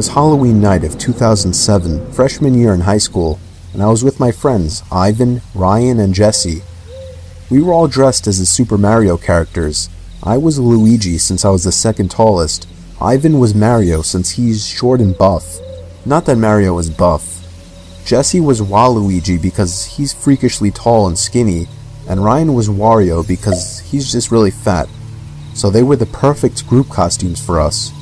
was Halloween night of 2007, freshman year in high school, and I was with my friends Ivan, Ryan, and Jesse. We were all dressed as the Super Mario characters. I was Luigi since I was the second tallest. Ivan was Mario since he's short and buff. Not that Mario is buff. Jesse was Waluigi because he's freakishly tall and skinny, and Ryan was Wario because he's just really fat. So they were the perfect group costumes for us.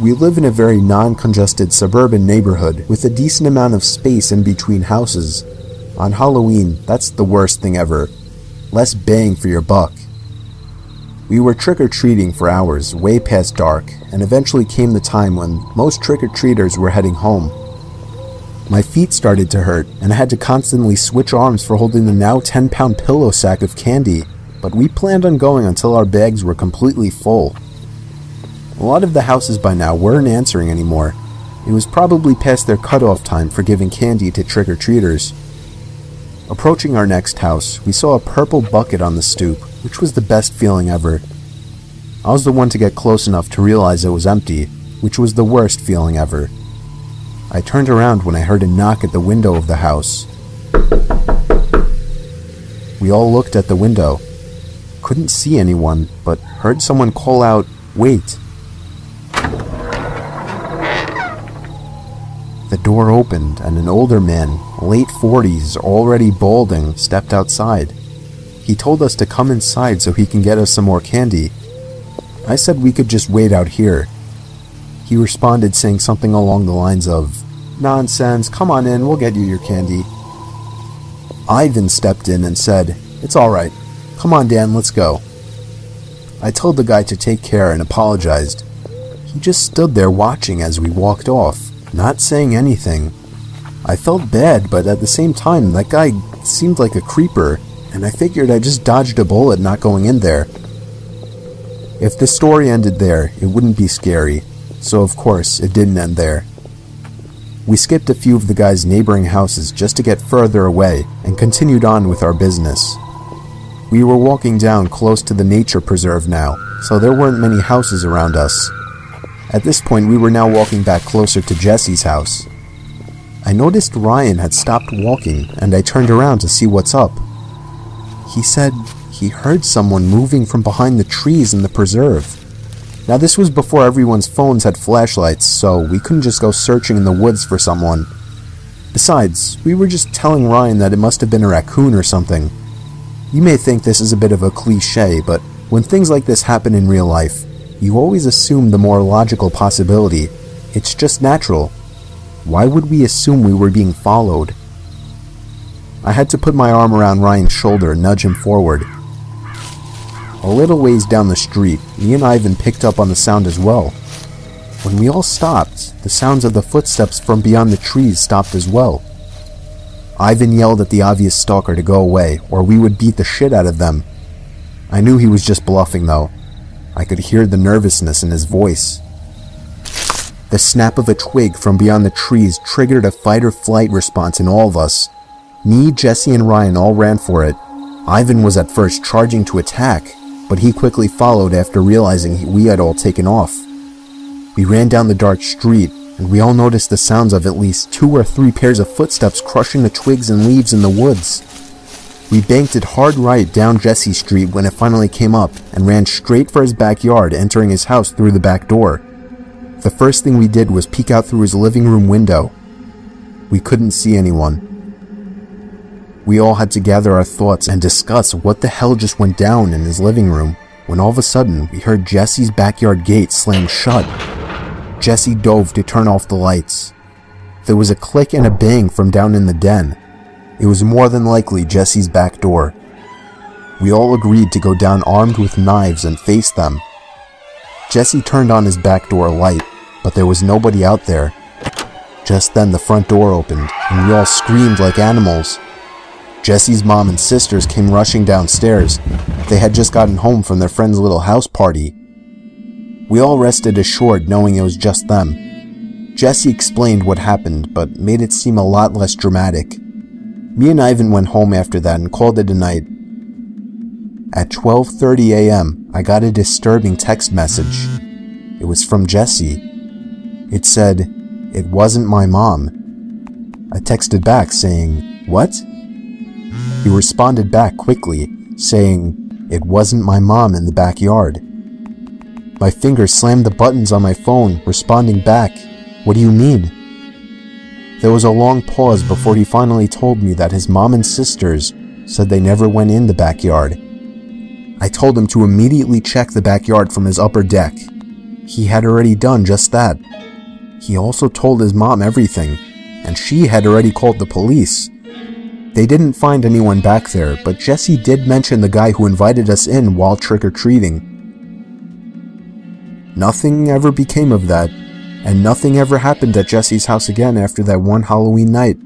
We live in a very non congested suburban neighborhood with a decent amount of space in between houses. On Halloween, that's the worst thing ever. Less bang for your buck. We were trick or treating for hours, way past dark, and eventually came the time when most trick or treaters were heading home. My feet started to hurt, and I had to constantly switch arms for holding the now 10 pound pillow sack of candy, but we planned on going until our bags were completely full. A lot of the houses by now weren't answering anymore. It was probably past their cutoff time for giving candy to trick or treaters. Approaching our next house, we saw a purple bucket on the stoop, which was the best feeling ever. I was the one to get close enough to realize it was empty, which was the worst feeling ever. I turned around when I heard a knock at the window of the house. We all looked at the window. Couldn't see anyone, but heard someone call out, Wait! The door opened, and an older man, late 40s, already balding, stepped outside. He told us to come inside so he can get us some more candy. I said we could just wait out here. He responded saying something along the lines of, Nonsense, come on in, we'll get you your candy. Ivan stepped in and said, It's alright. Come on, Dan, let's go. I told the guy to take care and apologized. He just stood there watching as we walked off not saying anything. I felt bad, but at the same time, that guy seemed like a creeper, and I figured I just dodged a bullet not going in there. If the story ended there, it wouldn't be scary, so of course, it didn't end there. We skipped a few of the guy's neighboring houses just to get further away and continued on with our business. We were walking down close to the nature preserve now, so there weren't many houses around us, at this point, we were now walking back closer to Jesse's house. I noticed Ryan had stopped walking, and I turned around to see what's up. He said he heard someone moving from behind the trees in the preserve. Now, this was before everyone's phones had flashlights, so we couldn't just go searching in the woods for someone. Besides, we were just telling Ryan that it must have been a raccoon or something. You may think this is a bit of a cliche, but when things like this happen in real life, you always assume the more logical possibility. It's just natural. Why would we assume we were being followed? I had to put my arm around Ryan's shoulder and nudge him forward. A little ways down the street, me and Ivan picked up on the sound as well. When we all stopped, the sounds of the footsteps from beyond the trees stopped as well. Ivan yelled at the obvious stalker to go away, or we would beat the shit out of them. I knew he was just bluffing, though. I could hear the nervousness in his voice. The snap of a twig from beyond the trees triggered a fight or flight response in all of us. Me, Jesse, and Ryan all ran for it. Ivan was at first charging to attack, but he quickly followed after realizing we had all taken off. We ran down the dark street, and we all noticed the sounds of at least two or three pairs of footsteps crushing the twigs and leaves in the woods. We banked it hard right down Jesse Street when it finally came up and ran straight for his backyard, entering his house through the back door. The first thing we did was peek out through his living room window. We couldn't see anyone. We all had to gather our thoughts and discuss what the hell just went down in his living room when all of a sudden we heard Jesse's backyard gate slam shut. Jesse dove to turn off the lights. There was a click and a bang from down in the den, it was more than likely Jesse's back door. We all agreed to go down armed with knives and face them. Jesse turned on his back door light, but there was nobody out there. Just then the front door opened, and we all screamed like animals. Jesse's mom and sisters came rushing downstairs. They had just gotten home from their friend's little house party. We all rested assured knowing it was just them. Jesse explained what happened, but made it seem a lot less dramatic. Me and Ivan went home after that and called it a night. At 12:30 a.m., I got a disturbing text message. It was from Jesse. It said, It wasn't my mom. I texted back saying, What? He responded back quickly, saying, It wasn't my mom in the backyard. My fingers slammed the buttons on my phone, responding back, What do you mean? There was a long pause before he finally told me that his mom and sisters said they never went in the backyard. I told him to immediately check the backyard from his upper deck. He had already done just that. He also told his mom everything, and she had already called the police. They didn't find anyone back there, but Jesse did mention the guy who invited us in while trick-or-treating. Nothing ever became of that, and nothing ever happened at Jesse's house again after that one Halloween night.